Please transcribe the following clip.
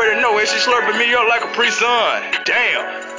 already know, and she slurping me up like a pre son. Damn.